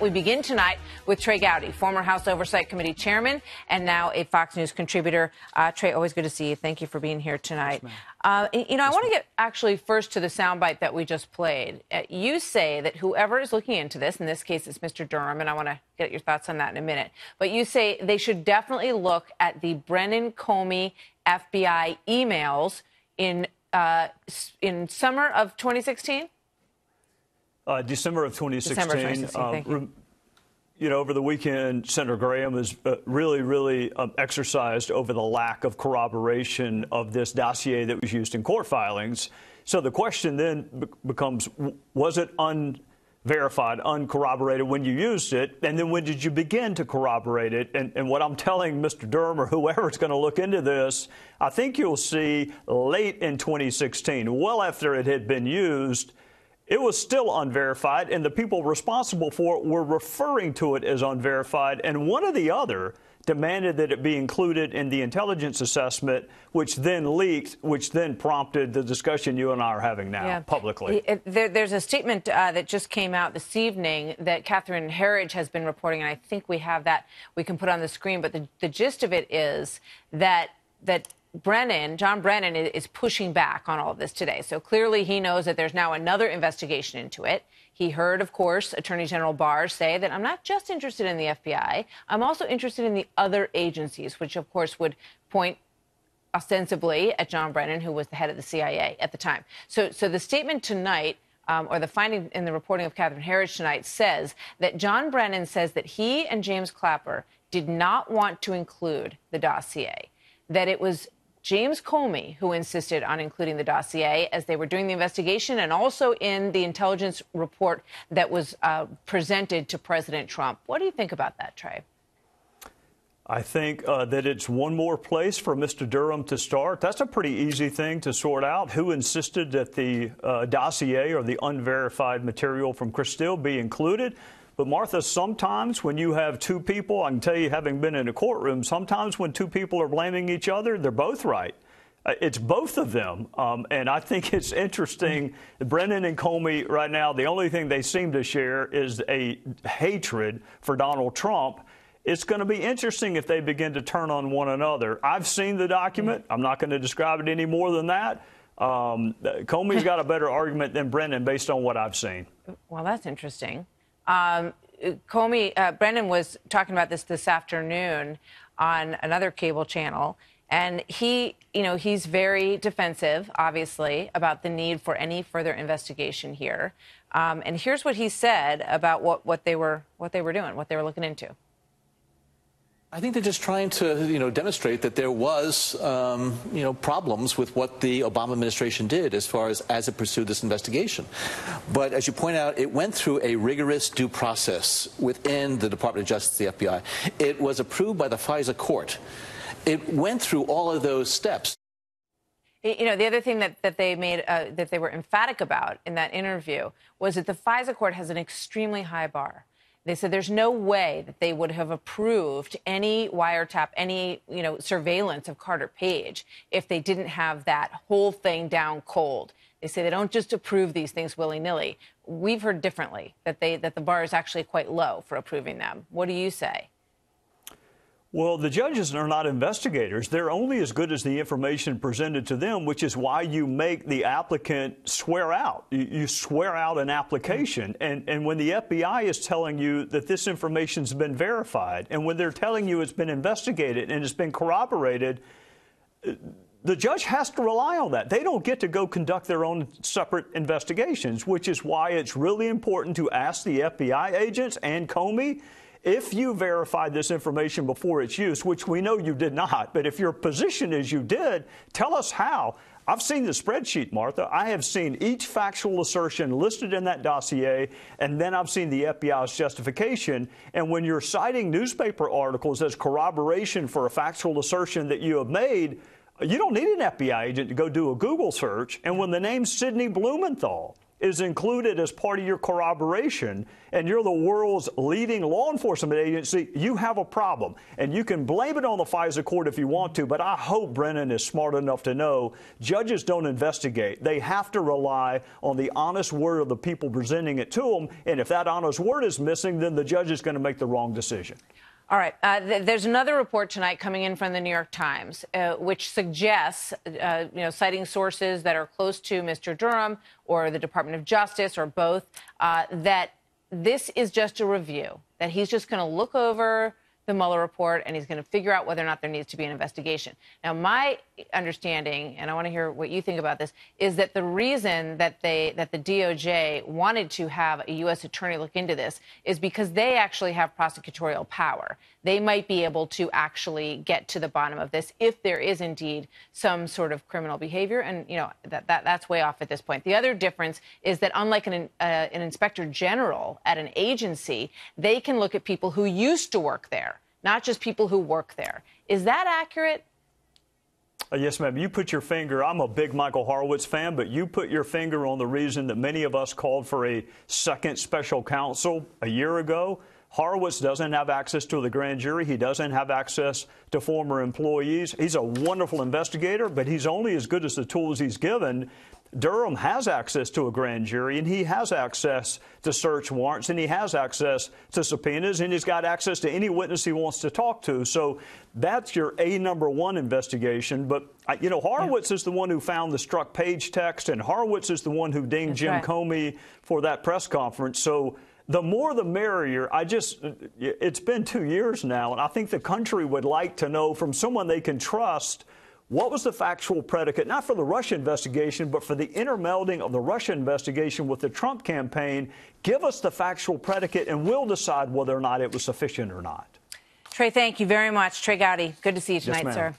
We begin tonight with Trey Gowdy, former House Oversight Committee chairman and now a Fox News contributor. Uh, Trey, always good to see you. Thank you for being here tonight. Yes, uh, you know, yes, I want to get actually first to the soundbite that we just played. Uh, you say that whoever is looking into this, in this case it's Mr. Durham, and I want to get your thoughts on that in a minute, but you say they should definitely look at the Brennan Comey FBI emails in, uh, in summer of 2016? Uh, December of 2016. December 2016 uh, you. you know, over the weekend, Senator Graham has uh, really, really um, exercised over the lack of corroboration of this dossier that was used in court filings. So the question then becomes was it unverified, uncorroborated when you used it? And then when did you begin to corroborate it? And, and what I'm telling Mr. Durham or whoever is going to look into this, I think you'll see late in 2016, well after it had been used, it was still unverified, and the people responsible for it were referring to it as unverified, and one or the other demanded that it be included in the intelligence assessment, which then leaked, which then prompted the discussion you and I are having now yeah. publicly. There, there's a statement uh, that just came out this evening that Catherine Herridge has been reporting, and I think we have that we can put on the screen. But the, the gist of it is that that Brennan, John Brennan, is pushing back on all of this today. So clearly he knows that there's now another investigation into it. He heard, of course, Attorney General Barr say that I'm not just interested in the FBI, I'm also interested in the other agencies, which, of course, would point ostensibly at John Brennan, who was the head of the CIA at the time. So, so the statement tonight. Um, or the finding in the reporting of Catherine Herridge tonight says that John Brennan says that he and James Clapper did not want to include the dossier, that it was James Comey, who insisted on including the dossier as they were doing the investigation and also in the intelligence report that was uh, presented to President Trump. What do you think about that, Trey? I think uh, that it's one more place for Mr. Durham to start. That's a pretty easy thing to sort out. Who insisted that the uh, dossier or the unverified material from Chris Steele be included? But Martha, sometimes when you have two people, I can tell you, having been in a courtroom, sometimes when two people are blaming each other, they're both right. Uh, it's both of them. Um, and I think it's interesting. Brennan and Comey right now, the only thing they seem to share is a hatred for Donald Trump. It's going to be interesting if they begin to turn on one another. I've seen the document. I'm not going to describe it any more than that. Um, Comey's got a better argument than Brennan based on what I've seen. Well, that's interesting. Um, Comey, uh, Brennan was talking about this this afternoon on another cable channel. And he, you know, he's very defensive, obviously, about the need for any further investigation here. Um, and here's what he said about what, what they were what they were doing, what they were looking into. I think they're just trying to, you know, demonstrate that there was, um, you know, problems with what the Obama administration did as far as as it pursued this investigation. But as you point out, it went through a rigorous due process within the Department of Justice, the FBI. It was approved by the FISA court. It went through all of those steps. You know, the other thing that, that they made uh, that they were emphatic about in that interview was that the FISA court has an extremely high bar. They said there's no way that they would have approved any wiretap, any you know surveillance of Carter Page if they didn't have that whole thing down cold. They say they don't just approve these things willy nilly. We've heard differently that they that the bar is actually quite low for approving them. What do you say? Well, the judges are not investigators. They're only as good as the information presented to them, which is why you make the applicant swear out. You, swear out an application. And, and when the FBI is telling you that this information's been verified, and when they're telling you it's been investigated and it's been corroborated, the judge has to rely on that. They don't get to go conduct their own separate investigations, which is why it's really important to ask the FBI agents and Comey if you verified this information before its use, which we know you did not, but if your position is you did, tell us how. I've seen the spreadsheet, Martha. I have seen each factual assertion listed in that dossier, and then I've seen the FBI's justification. And when you're citing newspaper articles as corroboration for a factual assertion that you have made, you don't need an FBI agent to go do a Google search. And when the name Sidney Blumenthal, is included as part of your corroboration and you're the world's leading law enforcement agency, you have a problem. And you can blame it on the FISA court if you want to, but I hope Brennan is smart enough to know judges don't investigate. They have to rely on the honest word of the people presenting it to them. And if that honest word is missing, then the judge is going to make the wrong decision. All right. Uh, th- there's another report tonight coming in from the New York Times, uh, which suggests, uh, you know, citing sources that are close to Mr. Durham or the Department of Justice or both, uh, that this is just a review. That he's just going to look over the Mueller report and he's going to figure out whether or not there needs to be an investigation. Now, my understanding, and I want to hear what you think about this, is that the reason that they that the DOJ wanted to have a U.S. attorney look into this is because they actually have prosecutorial power. They might be able to actually get to the bottom of this if there is indeed some sort of criminal behavior, and you know that, that that's way off at this point. The other difference is that unlike an uh, an inspector general at an agency, they can look at people who used to work there not just people who work there. Is that accurate? Uh, yes, ma'am. You put your finger, I'm a big Michael Horowitz fan, but you put your finger on the reason that many of us called for a second special counsel a year ago. Horowitz doesn't have access to the grand jury. He doesn't have access to former employees. He's a wonderful investigator, but he's only as good as the tools he's given. Durham has access to a grand jury and he has access to search warrants and he has access to subpoenas and he's got access to any witness he wants to talk to. So that's your A number one investigation. But, you know, Horowitz yeah. is the one who found the Strzok Page text and Horowitz is the one who dinged that's Jim right. Comey for that press conference. So the more the merrier. I just, it's been two years now, and I think the country would like to know from someone they can trust what was the factual predicate, not for the Russia investigation, but for the intermelding of the Russia investigation with the Trump campaign? Give us the factual predicate, and we'll decide whether or not it was sufficient or not. Trey, thank you very much. Trey Gowdy, good to see you tonight, yes, sir.